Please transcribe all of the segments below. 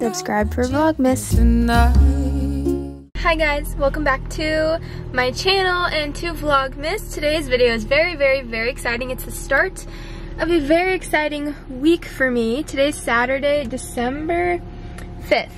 Subscribe for Vlogmas. Hi guys, welcome back to my channel and to Vlogmas. Today's video is very, very, very exciting. It's the start of a very exciting week for me. Today's Saturday, December 5th.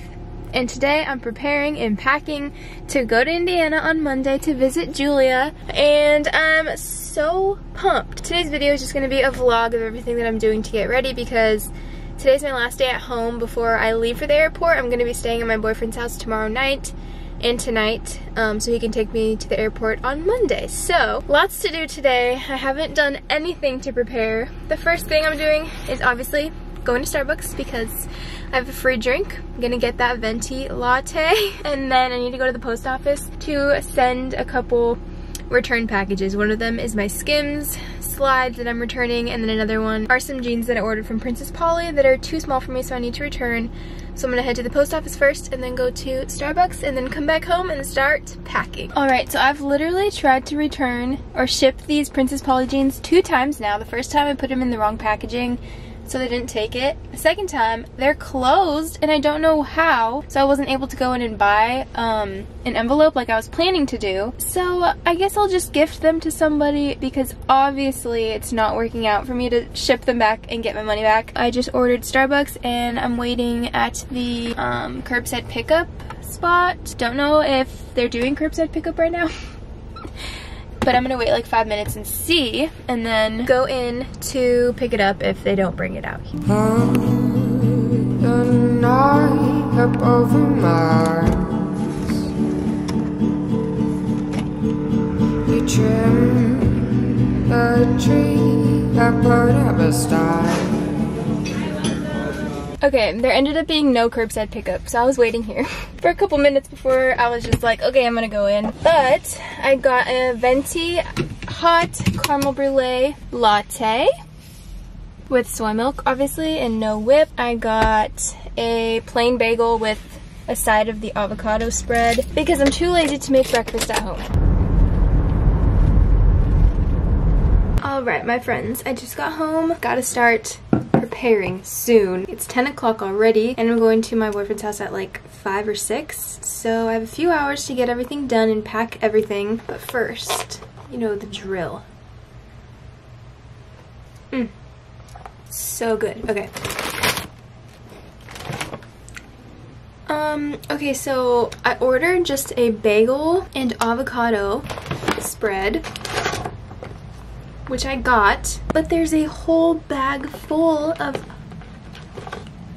And today I'm preparing and packing to go to Indiana on Monday to visit Julia. And I'm so pumped. Today's video is just going to be a vlog of everything that I'm doing to get ready because today's my last day at home before I leave for the airport. I'm going to be staying at my boyfriend's house tomorrow night and tonight um, so he can take me to the airport on Monday. So, lots to do today. I haven't done anything to prepare. The first thing I'm doing is obviously going to Starbucks because I have a free drink. I'm gonna get that venti latte and then I need to go to the post office to send a couple return packages. One of them is my Skims slides that I'm returning and then another one are some jeans that I ordered from Princess Polly that are too small for me so I need to return. So I'm gonna head to the post office first and then go to Starbucks and then come back home and start packing. All right, so I've literally tried to return or ship these Princess Polly jeans two times now. The first time I put them in the wrong packaging so they didn't take it. The second time, they're closed and I don't know how, so I wasn't able to go in and buy um, an envelope like I was planning to do. So I guess I'll just gift them to somebody because obviously it's not working out for me to ship them back and get my money back. I just ordered Starbucks and I'm waiting at the um, curbside pickup spot. Don't know if they're doing curbside pickup right now. but I'm gonna wait like five minutes and see and then go in to pick it up if they don't bring it out. You trim a tree, put up a star. Okay, there ended up being no curbside pickup, so I was waiting here for a couple minutes before I was just like, okay, I'm gonna go in. But I got a venti hot caramel brulee latte with soy milk, obviously, and no whip. I got a plain bagel with a side of the avocado spread because I'm too lazy to make breakfast at home. Alright, my friends, I just got home. Gotta start preparing soon. It's 10 o'clock already and I'm going to my boyfriend's house at like 5 or 6. So I have a few hours to get everything done and pack everything. But first, you know the drill. Mmm. So good. Okay. Um, okay, so I ordered just a bagel and avocado spread which I got, but there's a whole bag full of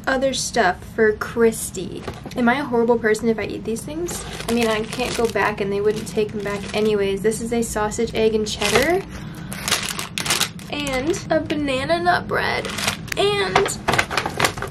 other stuff for Christy. Am I a horrible person if I eat these things? I mean, I can't go back and they wouldn't take them back anyways. This is a sausage, egg, and cheddar. And a banana nut bread. And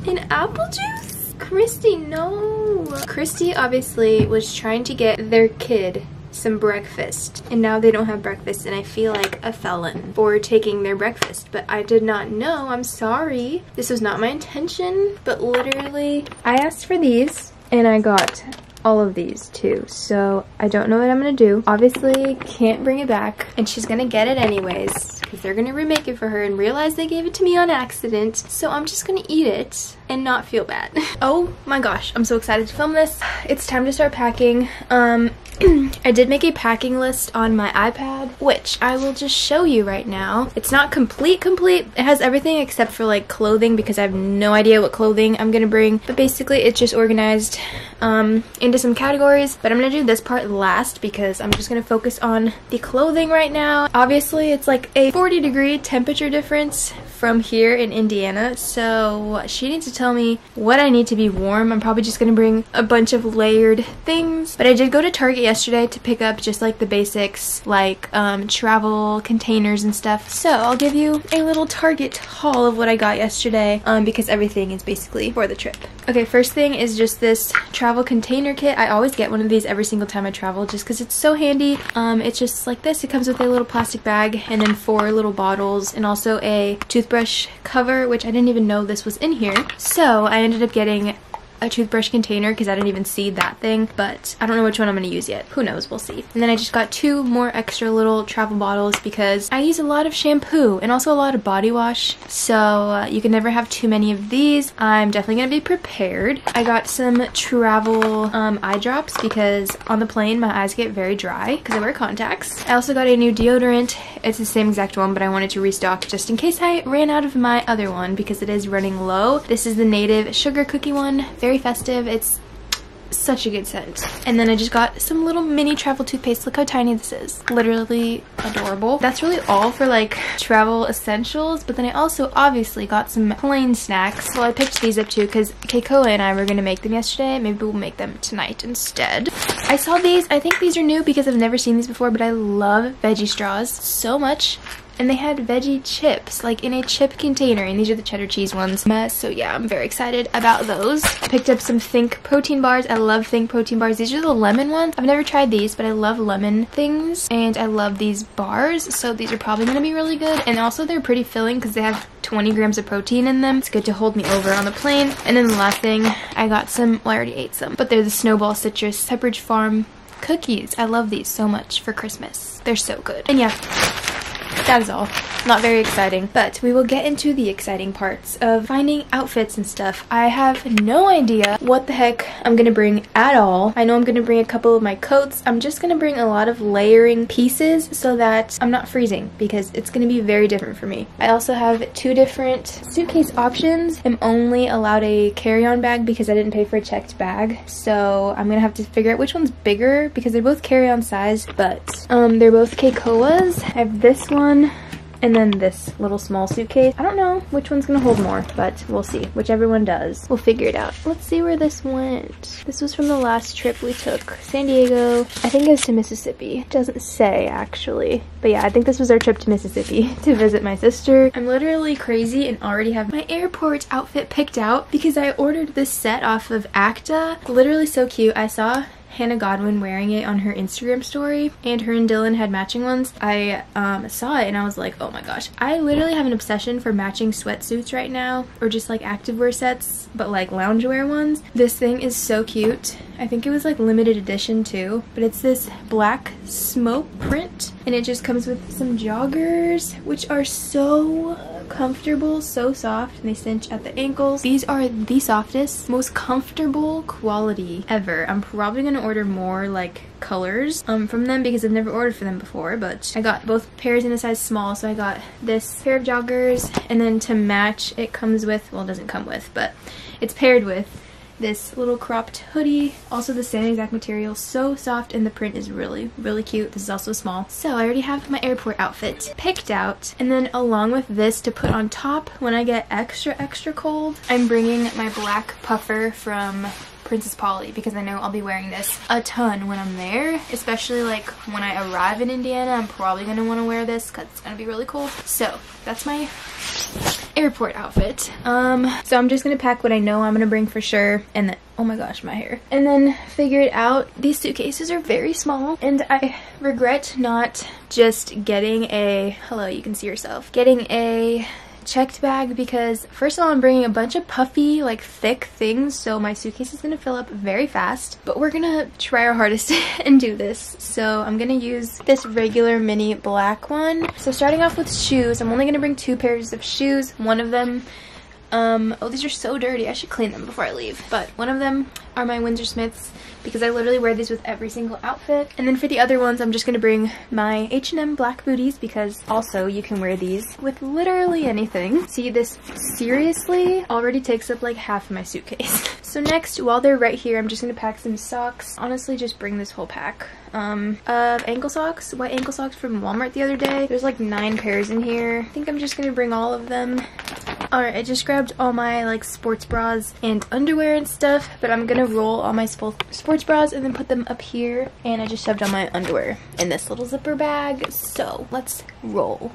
an apple juice? Christy, no. Christy obviously was trying to get their kid some breakfast and now they don't have breakfast and I feel like a felon for taking their breakfast but I did not know I'm sorry this was not my intention but literally I asked for these and I got all of these too. So I don't know what I'm gonna do. Obviously can't bring it back and she's gonna get it anyways because they're gonna remake it for her and realize they gave it to me on accident. So I'm just gonna eat it and not feel bad. oh my gosh, I'm so excited to film this. It's time to start packing. Um, I did make a packing list on my iPad, which I will just show you right now. It's not complete complete. It has everything except for like clothing because I have no idea what clothing I'm gonna bring. But basically it's just organized um, into some categories. But I'm gonna do this part last because I'm just gonna focus on the clothing right now. Obviously it's like a 40 degree temperature difference from here in Indiana. So she needs to tell me what I need to be warm. I'm probably just gonna bring a bunch of layered things. But I did go to Target yesterday to pick up just like the basics like um, travel containers and stuff. So I'll give you a little Target haul of what I got yesterday um, because everything is basically for the trip. Okay, first thing is just this travel container kit. I always get one of these every single time I travel just because it's so handy. Um, it's just like this. It comes with a little plastic bag and then four little bottles and also a toothbrush cover, which I didn't even know this was in here. So I ended up getting a toothbrush container because I didn't even see that thing, but I don't know which one I'm going to use yet. Who knows? We'll see. And then I just got two more extra little travel bottles because I use a lot of shampoo and also a lot of body wash, so uh, you can never have too many of these. I'm definitely going to be prepared. I got some travel um, eye drops because on the plane my eyes get very dry because I wear contacts. I also got a new deodorant. It's the same exact one, but I wanted to restock just in case I ran out of my other one because it is running low. This is the native sugar cookie one. Very festive. It's such a good scent. And then I just got some little mini travel toothpaste. Look how tiny this is. Literally adorable. That's really all for like travel essentials. But then I also obviously got some plain snacks. Well, I picked these up too because Keikoa and I were going to make them yesterday. Maybe we'll make them tonight instead. I saw these. I think these are new because I've never seen these before, but I love veggie straws so much and they had veggie chips like in a chip container and these are the cheddar cheese ones. Uh, so yeah i'm very excited about those. Picked up some think protein bars. I love think protein bars. These are the lemon ones. I've never tried these but i love lemon things and i love these bars. So these are probably to be really good. And also they're pretty filling because they have 20 grams of protein in them. It's good to hold me over on the plane. And then the last thing i got some well i already ate some but they're the snowball citrus pepperidge farm cookies. I love these so much for christmas. They're so good. And yeah that is all. Not very exciting, but we will get into the exciting parts of finding outfits and stuff. I have no idea what the heck I'm gonna bring at all. I know I'm gonna bring a couple of my coats. I'm just gonna bring a lot of layering pieces so that I'm not freezing because it's gonna be very different for me. I also have two different suitcase options. I'm only allowed a carry-on bag because I didn't pay for a checked bag. So I'm gonna have to figure out which one's bigger because they're both carry-on size, but um, they're both Keikoa's. I have this one one and then this little small suitcase. I don't know which one's gonna hold more, but we'll see. Whichever one does, we'll figure it out. Let's see where this went. This was from the last trip we took. San Diego, I think it was to Mississippi. It doesn't say actually. But yeah, I think this was our trip to Mississippi to visit my sister. I'm literally crazy and already have my airport outfit picked out because I ordered this set off of Acta. Literally so cute. I saw Hannah Godwin wearing it on her Instagram story and her and Dylan had matching ones. I um, saw it and I was like, oh my gosh. I literally have an obsession for matching sweatsuits right now or just like activewear sets but like loungewear ones. This thing is so cute. I think it was like limited edition too but it's this black smoke print and it just comes with some joggers which are so comfortable, so soft, and they cinch at the ankles. These are the softest, most comfortable quality ever. I'm probably gonna order more like colors um, from them because I've never ordered for them before, but I got both pairs in a size small, so I got this pair of joggers, and then to match, it comes with, well, it doesn't come with, but it's paired with this little cropped hoodie. Also the same exact material, so soft and the print is really, really cute. This is also small. So I already have my airport outfit picked out. And then along with this to put on top when I get extra, extra cold, I'm bringing my black puffer from Princess Polly because I know I'll be wearing this a ton when I'm there, especially like when I arrive in Indiana. I'm probably going to want to wear this because it's going to be really cool. So that's my airport outfit. Um, so I'm just gonna pack what I know I'm gonna bring for sure and then, oh my gosh, my hair. And then figure it out. These suitcases are very small and I regret not just getting a, hello, you can see yourself, getting a checked bag because first of all I'm bringing a bunch of puffy like thick things so my suitcase is gonna fill up very fast but we're gonna try our hardest and do this so I'm gonna use this regular mini black one so starting off with shoes I'm only gonna bring two pairs of shoes one of them um, oh, these are so dirty. I should clean them before I leave. But one of them are my Windsor Smiths because I literally wear these with every single outfit. And then for the other ones, I'm just to bring my H&M black booties because also you can wear these with literally anything. See, this seriously already takes up like half of my suitcase. so next, while they're right here, I'm just to pack some socks. Honestly, just bring this whole pack um, of ankle socks, white ankle socks from Walmart the other day. There's like nine pairs in here. I think I'm just to bring all of them. Alright, I just grabbed all my like sports bras and underwear and stuff, but I'm gonna roll all my sports bras and then put them up here. And I just shoved all my underwear in this little zipper bag. So let's roll.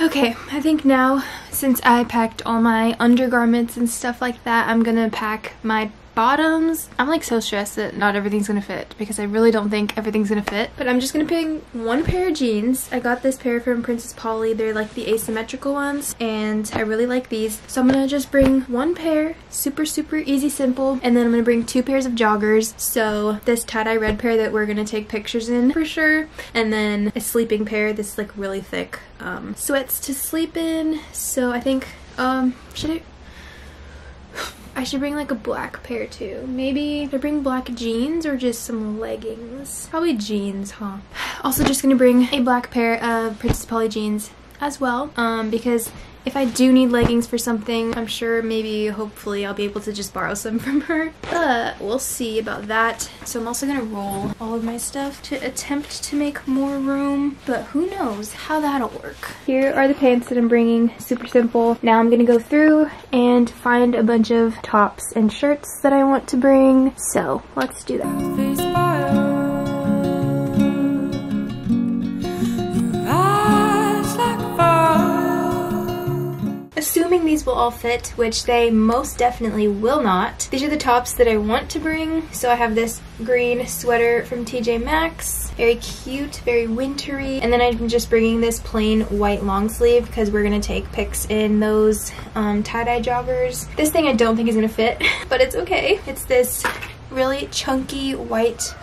Okay, I think now since I packed all my undergarments and stuff like that, I'm gonna pack my bottoms. I'm like so stressed that not everything's gonna fit because I really don't think everything's gonna fit. But I'm just gonna pick one pair of jeans. I got this pair from Princess Polly. They're like the asymmetrical ones and I really like these. So I'm gonna just bring one pair, super, super easy, simple. And then I'm gonna bring two pairs of joggers. So this tie-dye red pair that we're gonna take pictures in for sure. And then a sleeping pair, this like really thick um, sweats to sleep in. So I think, um, should I I should bring like a black pair too. Maybe I bring black jeans or just some leggings. Probably jeans, huh? Also just gonna bring a black pair of Princess Polly jeans as well um, because if I do need leggings for something, I'm sure maybe hopefully I'll be able to just borrow some from her. But we'll see about that. So I'm also gonna roll all of my stuff to attempt to make more room, but who knows how that'll work. Here are the pants that I'm bringing, super simple. Now I'm gonna go through and find a bunch of tops and shirts that I want to bring. So let's do that. Assuming these will all fit, which they most definitely will not. These are the tops that I want to bring. So I have this green sweater from TJ Maxx. Very cute, very wintry. And then I'm just bringing this plain white long sleeve because we're to take pics in those um, tie-dye joggers. This thing I don't think is to fit, but it's okay. It's this really chunky white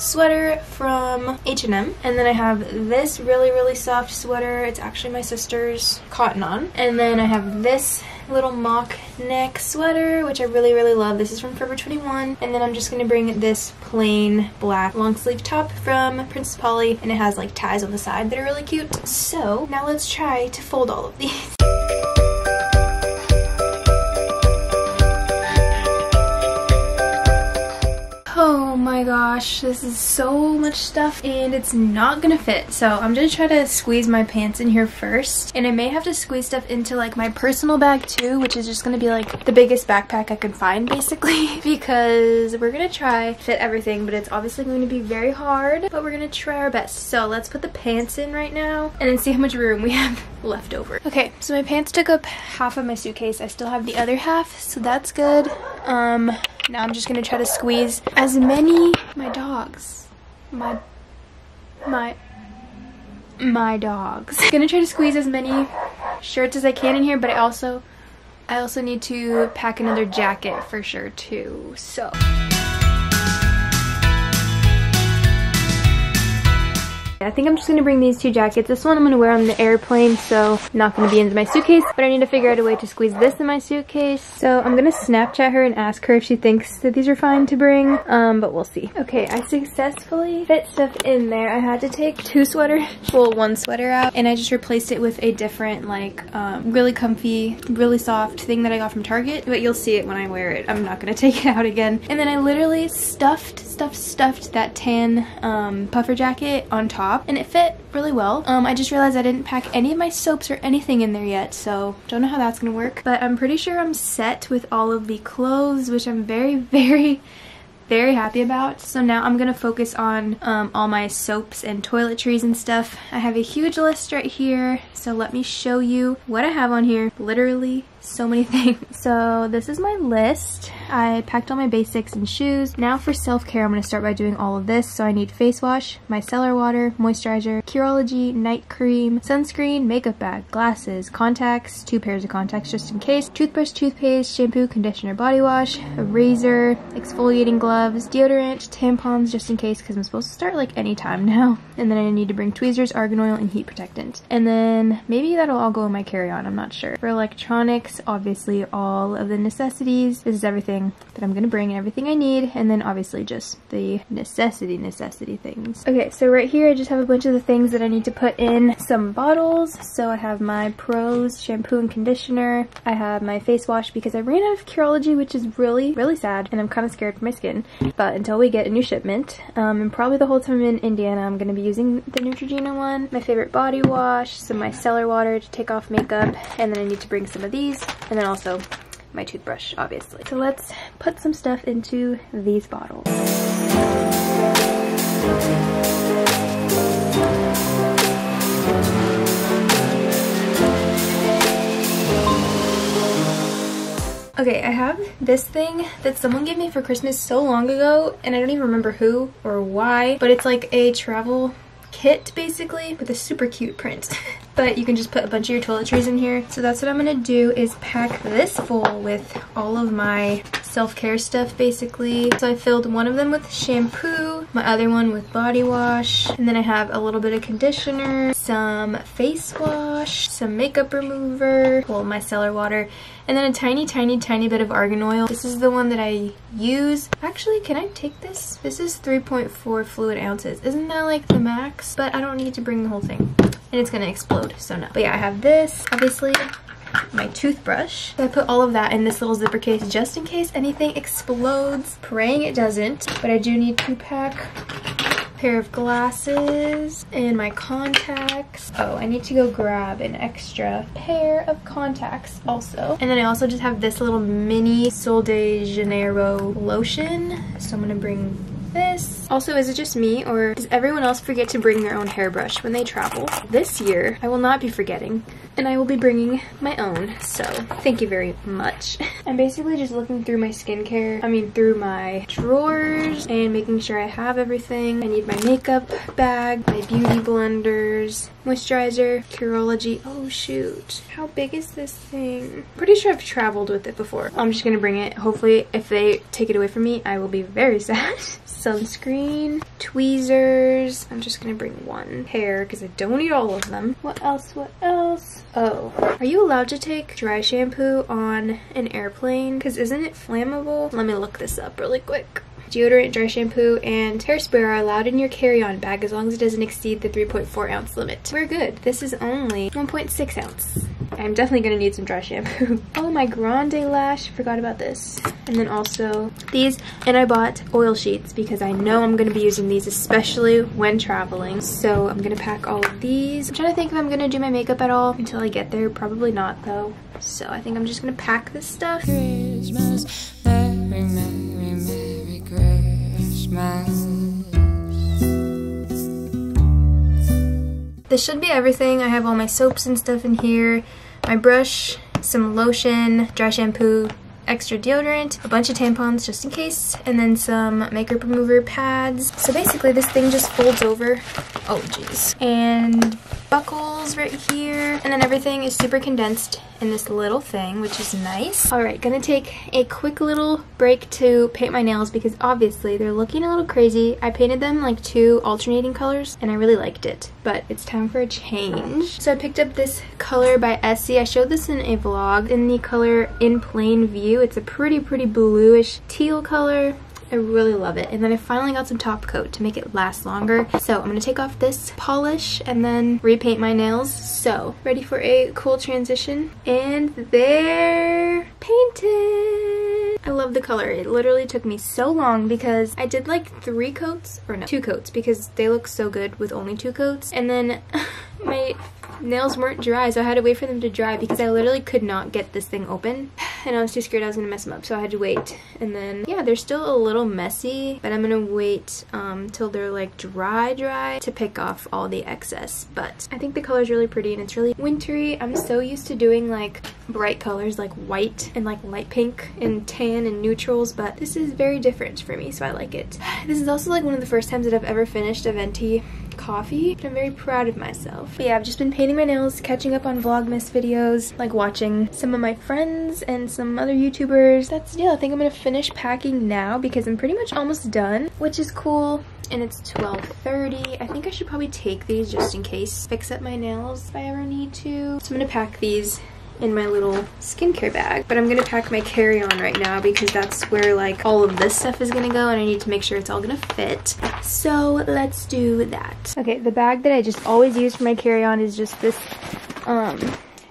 sweater from H&M. And then I have this really, really soft sweater. It's actually my sister's cotton on. And then I have this little mock neck sweater, which I really, really love. This is from Forever 21. And then I'm just going to bring this plain black long sleeve top from Princess Polly. And it has like ties on the side that are really cute. So now let's try to fold all of these. Oh my gosh, this is so much stuff and it's not gonna fit. So I'm gonna try to squeeze my pants in here first. And I may have to squeeze stuff into like my personal bag too, which is just gonna be like the biggest backpack I can find basically. because we're gonna try fit everything, but it's obviously going to be very hard, but we're gonna try our best. So let's put the pants in right now and then see how much room we have left over. Okay, so my pants took up half of my suitcase. I still have the other half, so that's good. Um, now I'm just gonna try to squeeze as many, my dogs, my, my, my dogs. gonna try to squeeze as many shirts as I can in here, but I also, I also need to pack another jacket for sure too, so. I think I'm just gonna bring these two jackets. This one I'm gonna wear on the airplane, so not gonna be in my suitcase, but I need to figure out a way to squeeze this in my suitcase. So I'm gonna Snapchat her and ask her if she thinks that these are fine to bring, um, but we'll see. Okay, I successfully fit stuff in there. I had to take two sweaters, well, one sweater out, and I just replaced it with a different, like, um, really comfy, really soft thing that I got from Target, but you'll see it when I wear it. I'm not gonna take it out again. And then I literally stuffed, stuffed, stuffed that tan um, puffer jacket on top top and it fit really well. Um, I just realized I didn't pack any of my soaps or anything in there yet, so don't know how that's gonna work. But I'm pretty sure I'm set with all of the clothes, which I'm very, very very happy about. So now I'm gonna focus on um, all my soaps and toiletries and stuff. I have a huge list right here, so let me show you what I have on here. Literally so many things. So this is my list. I packed all my basics and shoes. Now for self-care, I'm going to start by doing all of this. So I need face wash, micellar water, moisturizer, Curology, night cream, sunscreen, makeup bag, glasses, contacts, two pairs of contacts just in case, toothbrush, toothpaste, shampoo, conditioner, body wash, a razor, exfoliating gloves, deodorant, tampons just in case because I'm supposed to start like any time now. And then I need to bring tweezers, argan oil, and heat protectant. And then maybe that'll all go in my carry-on, I'm not sure. For electronics, obviously all of the necessities. This is everything that I'm gonna bring and everything I need. And then obviously just the necessity necessity things. Okay, so right here I just have a bunch of the things that I need to put in some bottles. So I have my Prose shampoo and conditioner. I have my face wash because I ran out of Curology, which is really, really sad. And I'm kind of scared for my skin. But until we get a new shipment, um, and probably the whole time I'm in Indiana, I'm gonna be using the Neutrogena one. My favorite body wash, some micellar water to take off makeup, and then I need to bring some of these and then also my toothbrush, obviously. So let's put some stuff into these bottles. Okay, I have this thing that someone gave me for Christmas so long ago, and I don't even remember who or why, but it's like a travel kit basically with a super cute print. but you can just put a bunch of your toiletries in here. So that's what I'm gonna do is pack this full with all of my self-care stuff basically. So I filled one of them with shampoo, my other one with body wash, and then I have a little bit of conditioner, some face wash, some makeup remover, well micellar water, and then a tiny, tiny, tiny bit of argan oil. This is the one that I use. Actually, can I take this? This is 3.4 fluid ounces. Isn't that like the max? But I don't need to bring the whole thing. And it's gonna explode, so no. But yeah, I have this, obviously my toothbrush. So I put all of that in this little zipper case just in case anything explodes. Praying it doesn't, but I do need to pack pair of glasses and my contacts. Oh, I need to go grab an extra pair of contacts also. And then I also just have this little mini Sol de Janeiro lotion. So I'm gonna bring this. Also, is it just me or does everyone else forget to bring their own hairbrush when they travel? This year, I will not be forgetting and I will be bringing my own. So thank you very much. I'm basically just looking through my skincare, I mean through my drawers and making sure I have everything. I need my makeup bag, my beauty blenders, moisturizer, Curology. Oh shoot, how big is this thing? Pretty sure I've traveled with it before. I'm just gonna bring it. Hopefully if they take it away from me, I will be very sad. Sunscreen, tweezers. I'm just gonna bring one pair because I don't need all of them. What else, what else? Oh, are you allowed to take dry shampoo on an airplane? Because isn't it flammable? Let me look this up really quick. Deodorant, dry shampoo, and hairspray are allowed in your carry-on bag as long as it doesn't exceed the 3.4 ounce limit. We're good. This is only 1.6 ounce. I'm definitely gonna need some dry shampoo. oh, my Grande Lash, forgot about this. And then also these, and I bought oil sheets because I know I'm gonna be using these, especially when traveling. So I'm gonna pack all of these. I'm trying to think if I'm gonna do my makeup at all until I get there. Probably not though. So I think I'm just gonna pack this stuff. Christmas, Christmas. This should be everything. I have all my soaps and stuff in here, my brush, some lotion, dry shampoo, extra deodorant, a bunch of tampons just in case, and then some makeup remover pads. So basically this thing just folds over. Oh jeez. And buckles right here. And then everything is super condensed in this little thing, which is nice. All right, gonna take a quick little break to paint my nails because obviously they're looking a little crazy. I painted them like two alternating colors and I really liked it, but it's time for a change. So I picked up this color by Essie. I showed this in a vlog in the color In Plain View. It's a pretty, pretty bluish teal color. I really love it. And then I finally got some top coat to make it last longer. So I'm gonna take off this polish and then repaint my nails. So ready for a cool transition. And they're painted. I love the color. It literally took me so long because I did like three coats, or no, two coats because they look so good with only two coats. And then my nails weren't dry, so I had to wait for them to dry because I literally could not get this thing open. And I was too scared I was gonna mess them up, so I had to wait. And then, yeah, they're still a little messy, but I'm gonna wait um, till they're like dry dry to pick off all the excess. But I think the color is really pretty and it's really wintry. I'm so used to doing like bright colors like white and like light pink and tan and neutrals, but this is very different for me, so I like it. This is also like one of the first times that I've ever finished a venti coffee. I'm very proud of myself. But yeah, I've just been painting my nails, catching up on Vlogmas videos, like watching some of my friends and some other YouTubers. That's, the deal. I think I'm gonna finish packing now because I'm pretty much almost done, which is cool and it's 12.30. I think I should probably take these just in case, fix up my nails if I ever need to. So I'm gonna pack these in my little skincare bag. But I'm gonna pack my carry-on right now because that's where like all of this stuff is gonna go and I need to make sure it's all gonna fit. So let's do that. Okay, the bag that I just always use for my carry-on is just this um,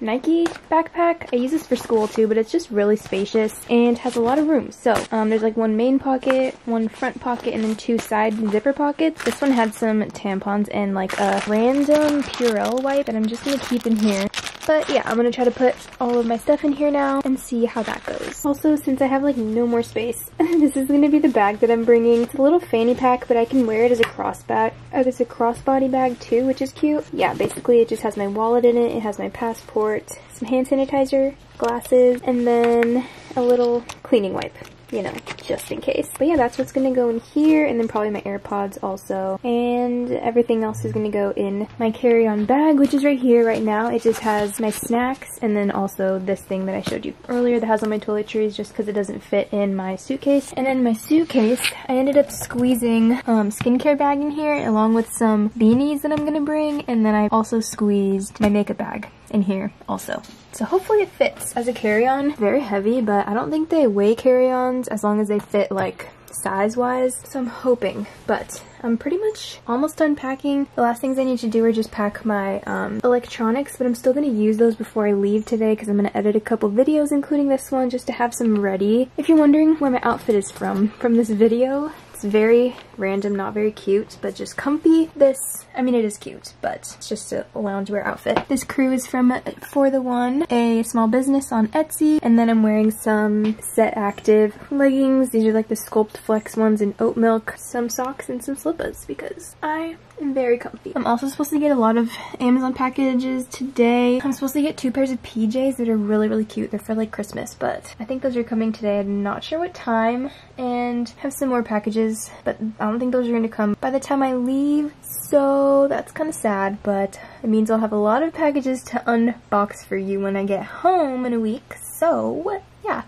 Nike backpack. I use this for school too, but it's just really spacious and has a lot of room. So um, there's like one main pocket, one front pocket, and then two side zipper pockets. This one had some tampons and like a random Purell wipe that I'm just gonna keep in here But yeah, I'm gonna try to put all of my stuff in here now and see how that goes. Also, since I have like no more space, this is gonna be the bag that I'm bringing. It's a little fanny pack, but I can wear it as a cross bag, uh, as a crossbody bag too, which is cute. Yeah, basically it just has my wallet in it, it has my passport, some hand sanitizer, glasses, and then a little cleaning wipe you know, just in case. But yeah, that's what's gonna go in here, and then probably my AirPods also. And everything else is gonna go in my carry-on bag, which is right here right now. It just has my snacks, and then also this thing that I showed you earlier that has all my toiletries just because it doesn't fit in my suitcase. And then my suitcase, I ended up squeezing um, skincare bag in here, along with some beanies that I'm gonna bring, and then I also squeezed my makeup bag in here also. So hopefully it fits as a carry-on. Very heavy, but I don't think they weigh carry-ons as long as they fit like size-wise. So I'm hoping, but I'm pretty much almost done packing. The last things I need to do are just pack my um, electronics, but I'm still going to use those before I leave today because I'm going to edit a couple videos, including this one, just to have some ready. If you're wondering where my outfit is from, from this video, it's very random, not very cute, but just comfy. This, I mean it is cute, but it's just a loungewear outfit. This crew is from For The One, a small business on Etsy, and then I'm wearing some Set Active leggings. These are like the Sculpt Flex ones in oat milk, some socks, and some slippers because I am very comfy. I'm also supposed to get a lot of Amazon packages today. I'm supposed to get two pairs of PJs that are really, really cute. They're for like Christmas, but I think those are coming today. I'm not sure what time, and have some more packages, but I don't think those are going to come by the time I leave, so that's kind of sad, but it means I'll have a lot of packages to unbox for you when I get home in a week, so yeah.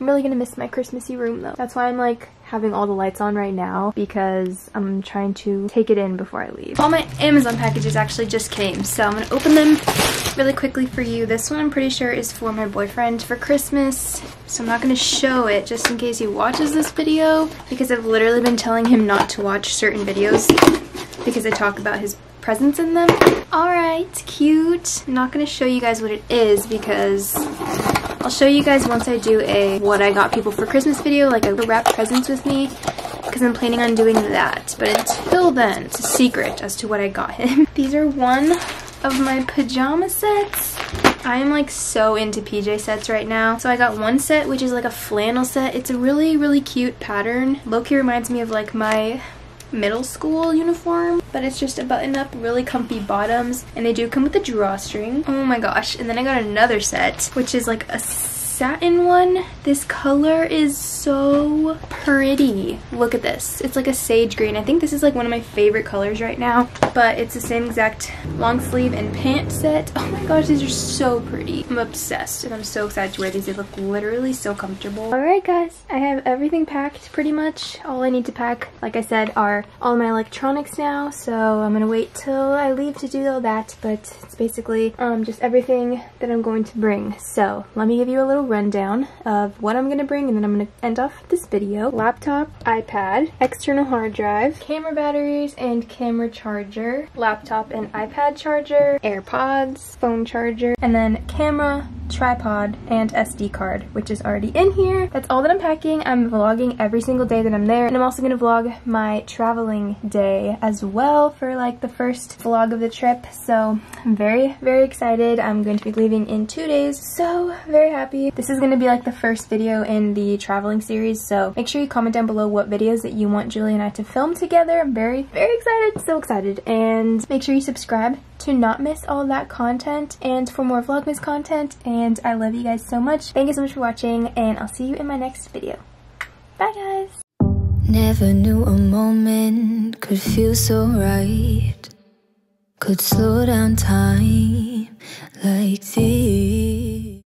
I'm really gonna miss my Christmassy room though. That's why I'm like having all the lights on right now because I'm trying to take it in before I leave. All my Amazon packages actually just came, so I'm gonna open them really quickly for you. This one I'm pretty sure is for my boyfriend for Christmas, so I'm not gonna show it just in case he watches this video because I've literally been telling him not to watch certain videos because I talk about his presents in them. Alright, cute. I'm not gonna show you guys what it is because I'll show you guys once I do a what I got people for Christmas video, like a wrap presents with me, because I'm planning on doing that. But until then, it's a secret as to what I got him. These are one of my pajama sets. I am like so into PJ sets right now. So I got one set, which is like a flannel set. It's a really, really cute pattern. Lowkey reminds me of like my middle school uniform, but it's just a button up, really comfy bottoms, and they do come with a drawstring. Oh my gosh, and then I got another set, which is like a satin one. This color is so pretty. Look at this. It's like a sage green. I think this is like one of my favorite colors right now, but it's the same exact long sleeve and pant set. Oh my gosh, these are so pretty. I'm obsessed and I'm so excited to wear these. They look literally so comfortable. All right, guys, I have everything packed pretty much. All I need to pack, like I said, are all my electronics now. So I'm gonna wait till I leave to do all that, but it's basically um, just everything that I'm going to bring. So let me give you a little rundown of what I'm gonna bring and then I'm gonna end off this video. Laptop, iPad, external hard drive, camera batteries and camera charger, laptop and iPad charger, AirPods, phone charger, and then camera, tripod, and SD card, which is already in here. That's all that I'm packing. I'm vlogging every single day that I'm there, and I'm also gonna vlog my traveling day as well for like the first vlog of the trip. So I'm very, very excited. I'm going to be leaving in two days, so very happy. This is gonna be like the first video in the traveling series, so make sure you comment down below what videos that you want Julie and I to film together. I'm very, very excited, so excited. And make sure you subscribe to not miss all that content and for more Vlogmas content. And I love you guys so much. Thank you so much for watching and I'll see you in my next video. Bye guys! Never knew a moment could feel so right Could slow down time like this